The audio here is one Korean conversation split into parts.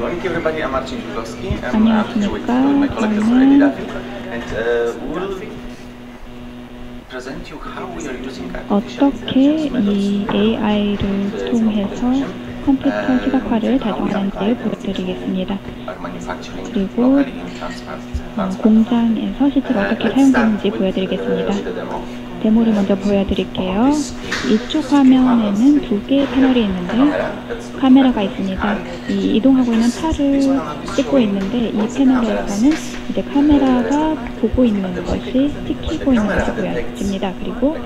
morning everybody, I'm Marcin Żugowski. I'm, I'm here with my colleagues 저는 Eddie Duffy. And uh, we'll present you how we are using artificial 어떻게 intelligence 이 methods AI를 통해서 컴퓨터 uh, 시각화를 how we 달성하는지 apply 보여드리겠습니다. 그리고. 어, 공장에서 실제로 어떻게 사용되는지 보여드리겠습니다. 데모를 먼저 보여드릴게요. 이쪽 화면에는 두 개의 패널이 있는데 카메라가 있습니다. 이 이동하고 있는 차를 찍고 있는데 이 패널에서는 이제 카메라가 보고 있는 것이 찍히고 있는 것이 보여집니다. 그리고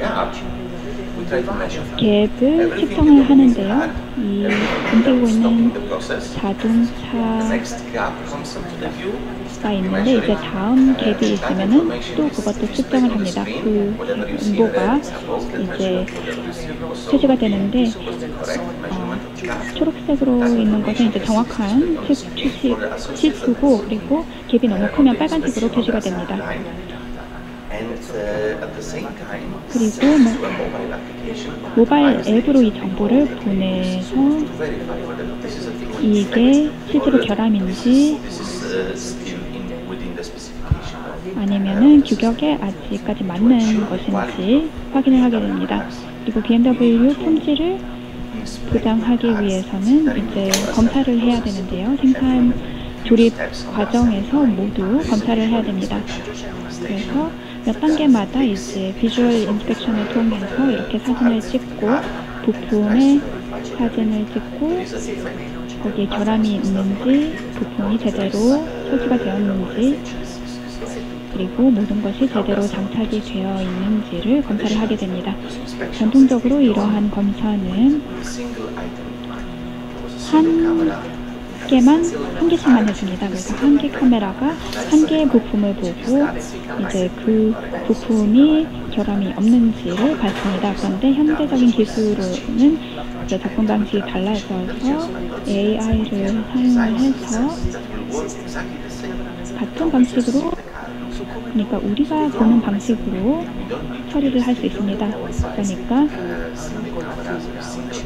갭을 측정을 하는데요. 이 움직이고 있는 자동차가 있는데 이제 다음 갭이 있으면은 또 그것도 측정을 합니다. 그 정보가 이제 표시가 되는데 어, 초록색으로 있는 것은 이제 정확한 추시 실수고 그리고 갭이 너무 크면 빨간색으로 표시가 됩니다. 그리고 뭐 모바일 앱으로 이 정보를 보내서 이게 실제로 결함인지 아니면은 규격에 아직까지 맞는 것인지 확인을 하게 됩니다. 그리고 BMW 품질을 보장하기 위해서는 이제 검사를 해야 되는데요. 생산 조립 과정에서 모두 검사를 해야 됩니다. 그래서 몇 단계마다 이제 비주얼 인스펙션을 통해서 이렇게 사진을 찍고 부품의 사진을 찍고 거기에 결함이 있는지 부품이 제대로 설치가 되었는지 그리고 모든 것이 제대로 장착이 되어 있는지를 검사를 하게 됩니다. 전통적으로 이러한 검사는 한 개만 한 개씩만 해줍니다. 그래서 한 개 카메라가 한 개의 부품을 보고 이제 그 부품이 결함이 없는지를 봤습니다. 그런데 현대적인 기술로는 이제 접근 방식이 달라져서 AI를 사용해서 같은 방식으로 그러니까 우리가 보는 방식으로 처리를 할 수 있습니다. 그러니까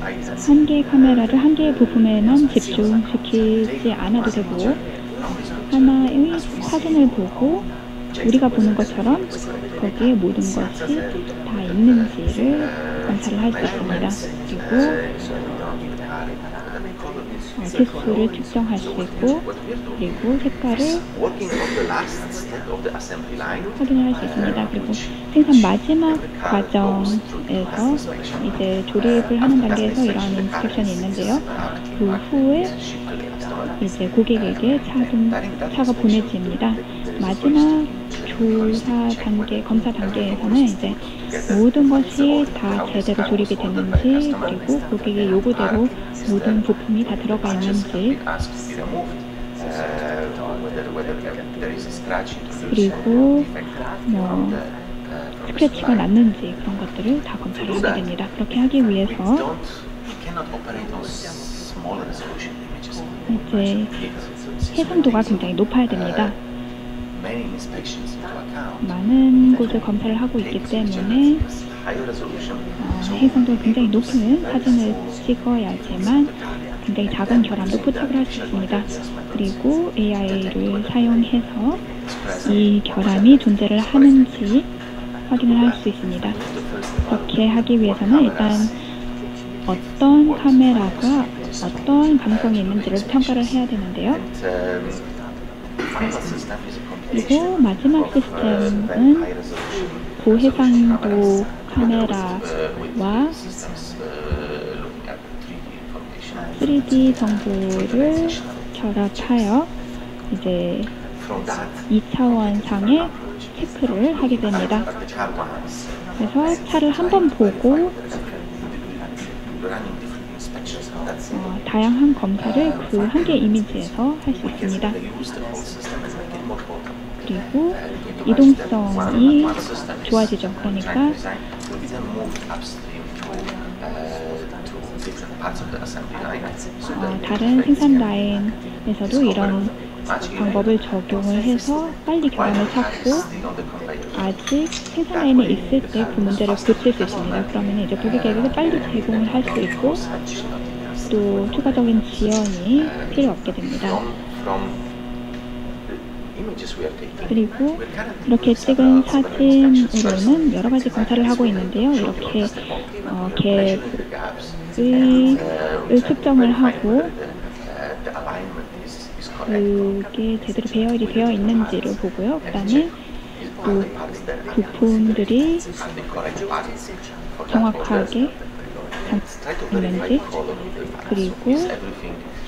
한 개의 카메라를 한 개의 부품에만 집중시키지 않아도 되고 하나의 사진을 보고 우리가 보는 것처럼 거기에 모든 것이 다 있는지를 검사를 할수 있습니다. 그리고 어, 개수를 측정할 수 있고 그리고 색깔을 확인을 할수 있습니다. 그리고 생산 마지막 과정에서 이제 조립을 하는 단계에서 이러한 인스펙션이 있는데요. 그 후에 이제 고객에게 차좀 차가 보내집니다. 마지막 조사 단계, 검사 단계에서는 이제 모든 것이 다 제대로 조립이 됐는지 그리고 고객의 요구대로 모든 부품이 다 들어가 있는지 그리고 뭐 스크래치가 났는지 그런 것들을 다 검사를 하게 됩니다. 그렇게 하기 위해서 이제 해상도가 굉장히 높아야 됩니다. 많은 곳을 검사를 하고 있기 때문에 어, 해상도가 굉장히 높은 사진을 찍어야지만 굉장히 작은 결함도 포착을 할 수 있습니다. 그리고 AI를 사용해서 이 결함이 존재를 하는지 확인을 할 수 있습니다. 그렇게 하기 위해서는 일단 어떤 카메라가 어떤 감성이 있는지를 평가를 해야 되는데요. 그리고 마지막 시스템은 고해상도 카메라와 3D 정보를 결합하여 이제 2차원상의 체크를 하게 됩니다. 그래서 차를 한 번 보고 어, 다양한 검사를 그 한 개의 이미지에서 할 수 있습니다. 그리고 이동성이 좋아지죠. 그러니까 어, 다른 생산 라인에서도 이런 방법을 적용을 해서 빨리 결함을 찾고 아직 생산 라인에 있을 때 그 문제를 고칠 수 있습니다. 그러면 이제 고객에게 빨리 제공을 할 수 있고 또 추가적인 지연이 필요 없게 됩니다. 그리고 이렇게 찍은 사진으로는 여러 가지 검사를 하고 있는데요. 이렇게 어, 갭을 측정을 하고 uh. 그게 제대로 배열이 되어 있는지를 보고요. 그 다음에 또? 부품들이 정확하게 있는지. 그리고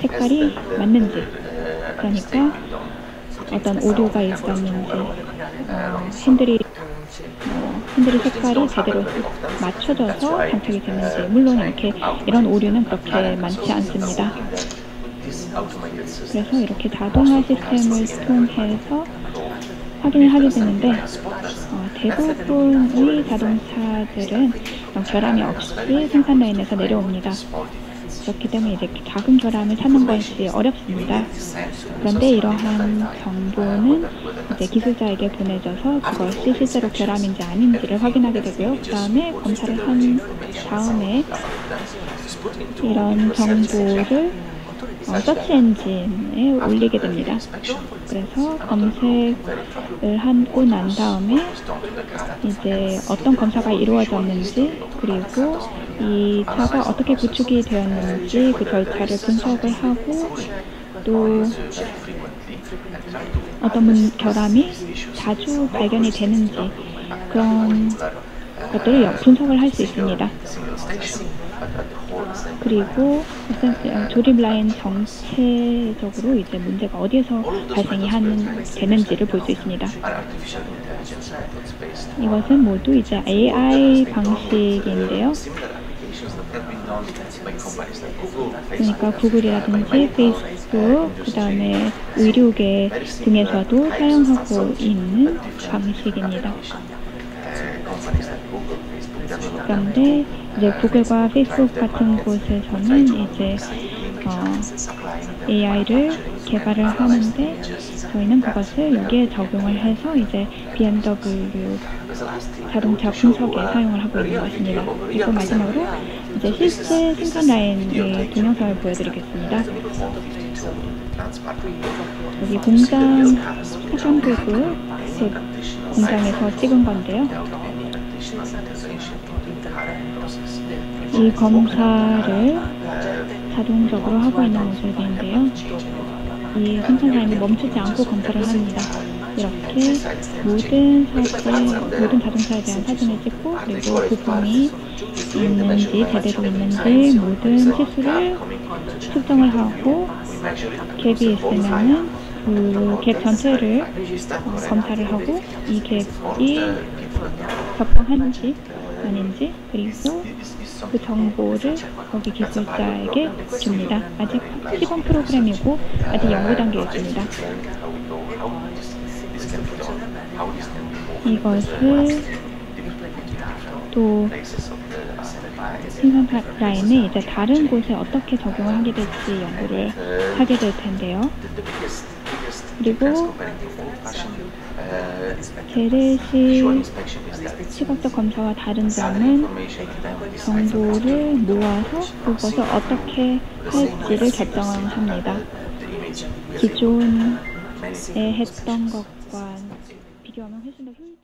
색깔이 맞는지 uh, 그러니까 어떤 오류가 있었는지 어, 핸들이 어, 핸들이 색깔이 제대로 맞춰져서 장착이 됐는지 물론 이렇게 이런 오류는 그렇게 많지 않습니다. 그래서 이렇게 자동화 시스템을 통해서 확인을 하게 되는데 어, 대부분의 자동차들은 결함이 없이 생산 라인에서 내려옵니다. 그렇기 때문에 이제 작은 결함을 찾는 것이 어렵습니다. 그런데 이러한 정보는 이제 기술자에게 보내져서 그것이 실제로 결함인지 아닌지를 확인하게 되고요. 그 다음에 검사를 한 다음에 이런 정보를 어, 서치 엔진에 올리게 됩니다. 그래서 검색을 하고 난 다음에 이제 어떤 검사가 이루어졌는지 그리고 이 차가 어떻게 구축이 되었는지 그 절차를 분석을 하고 또 어떤 문, 결함이 자주 발견이 되는지 그런 것들을 여- 분석을 할 수 있습니다. 그리고 조립 라인 전체적으로 이제 문제가 어디에서 발생이 하는 되는지를 볼 수 있습니다. 이것은 모두 이제 AI 방식인데요. 그러니까 구글이라든지 페이스북, 그 다음에 의료계 등에서도 사용하고 있는 방식입니다. 그런데 이제 구글과 페이스북 같은 곳에서는 이제 어, AI를 개발을 하는데 저희는 그것을 여기에 적용을 해서 이제 BMW 자동차 분석에 사용을 하고 있는 것입니다. 그리고 마지막으로 이제 실제 생산 라인의 동영상을 보여드리겠습니다. 여기 공장 제 공장에서 찍은 건데요. 이 검사를 자동적으로 하고 있는 모습인데요. 이 생산 라인이 멈추지 않고 검사를 합니다. 이렇게 모든 사진, 모든 자동차에 대한 사진을 찍고 그리고 부품이 있는지 제대로 있는지 모든 실수를 측정을 하고 갭이 있으면은 그갭 전체를 어, 검사를 하고 이 갭이 적당한지 아닌지 그리고 그 정보를 거기 기술자에게 줍니다. 아직 시범 프로그램이고 아직 연구 단계에 있습니다. 이것을 또 생산 라인에 이제 다른 곳에 어떻게 적용을 하게 될지 연구를 하게 될 텐데요. 그리고 게레시 시각적 검사와 다른 점은 정보를 모아서 그것을 어떻게 할지를 결정합니다. 기존에 했던 것과 비교하면 훨씬 더 효율